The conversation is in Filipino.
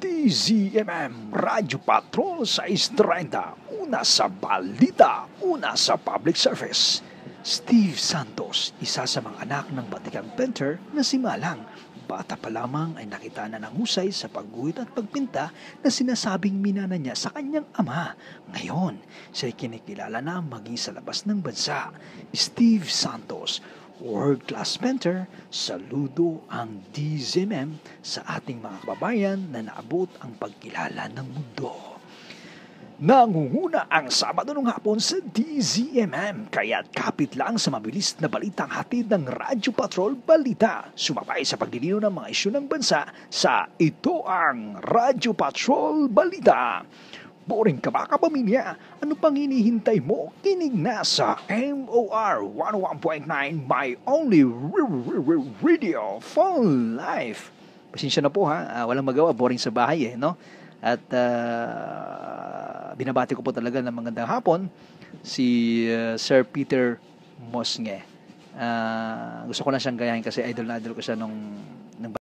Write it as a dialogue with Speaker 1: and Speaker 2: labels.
Speaker 1: DZMM Radyo Patrol 630 Una sa balita, una sa public service Steve Santos, isa sa mga anak ng batikang painter na si Malang Bata pa lamang ay nakita na ng husay sa pagguhit at pagpinta na sinasabing minana niya sa kanyang ama. Ngayon, siya'y kinikilala na maging sa labas ng bansa. Steve Santos, world-class mentor, saludo ang DZMM sa ating mga kababayan na naabot ang pagkilala ng mundo. Nangunguna ang Sabado ng hapon sa DZMM kaya kapit lang sa mabilis na balitang hatid ng Radyo Patrol Balita. Sumabay sa pagdilino ng mga isyu ng bansa sa Ito ang Radyo Patrol Balita. Boring ka ba kapamilya? Ano pang hinihintay mo? Kinig na sa MOR 101.9 My Only Radio for Life. Pasensya na po ha, uh, walang magawa, boring sa bahay eh, no? At uh, binabati ko po talaga ng magandang hapon si uh, Sir Peter Mosnge. Uh, gusto ko na siyang gayahin kasi idol na idol ko siya nung